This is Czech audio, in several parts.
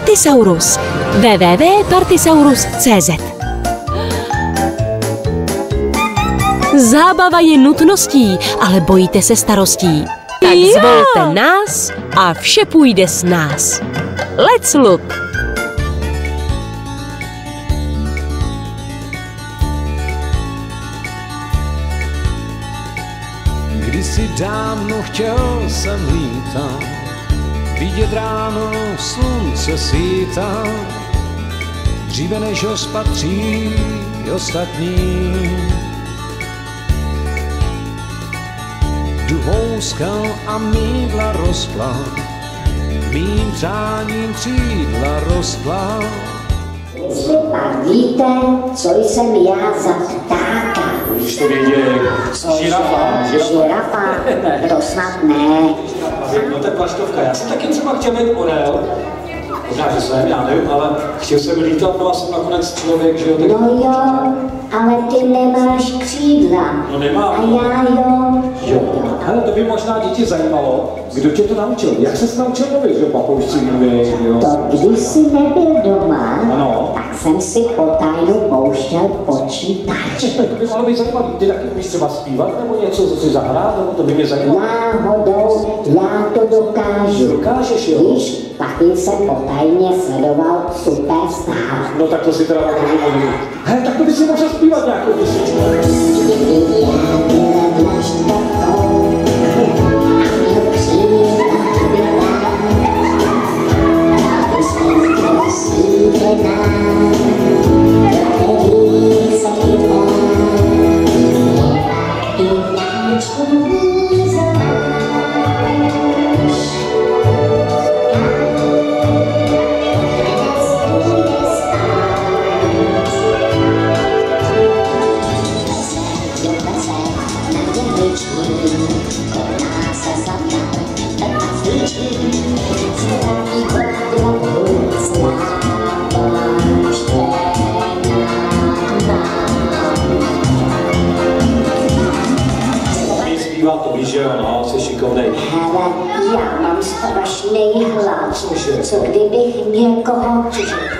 Partisaurus. www.partisaurus.cz Zábava je nutností, ale bojíte se starostí. Tak zvolte nás a vše půjde s nás. Let's look! Kdysi dávno chtěl jsem lítat, vidět ráno slunce svítá, dříve než ho spatří ostatní. Duhou skal a mídla rozpla, mým přáním křídla rozkla. Jestli pak víte, co jsem já za ptáka. Už to věděl. Žirafa. Žirafa, to snad ne. No to je plaštovka. Já jsem taky třeba chtěl být orel. Možná, že jsem, já nevím, ale chtěl jsem lítat, no a jsem nakonec člověk, že jo. Tak... No jo, ale ty nemáš křídla. No nemám. A já jo. Jo, hele, to by možná děti zajímalo, kdo tě to naučil. Jak ses naučil mluvit, že papoušci mluví? To když jsi nebyl doma, Ano. tak jsem si po tajnu pouštěl počítač. To by mohlo být zajímavé. Ty taky umíš třeba zpívat nebo něco, co si zahrát, nebo to by mě zajímalo. Náhodou já to dokážu. Dokážeš, jo? Víš, taky jsem potajně sledoval Superstar. No tak to si teda tak rozumím. Hele, tak to by si mohl zpívat nějakou písničku. Umí zpívat, to víš, že jo, no, jsi šikovnej. Hele, já mám strašný hlad. Cože? Co kdybych někoho,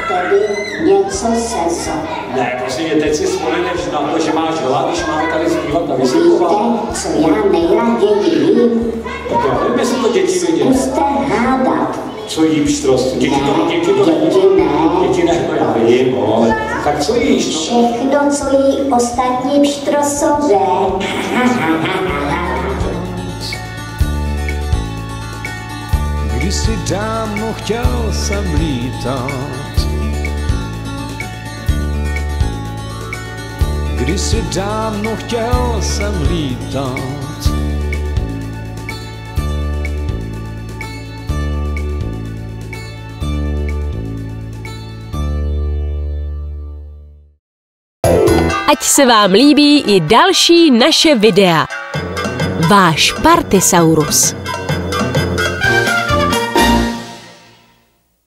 tedy něco sezl? Ne, prosím tě, teď si vzpomeneš na to, že máš hlad, když mám tady zpívat na vysvětlovat. Víte, co já nejraději vím? Tak já nevím, jestli to děti vědí. Zkuste hádat. Co jí pštros? Děti to, děti to Děti ne. Děti ne, no já vím, no, ale tak co jíš? No? Všechno, co jí ostatní pštrosové. Kdysi dávno chtěl jsem lítat. Kdysi dávno chtěl jsem lítat. Ať se vám líbí i další naše videa. Váš Partisaurus.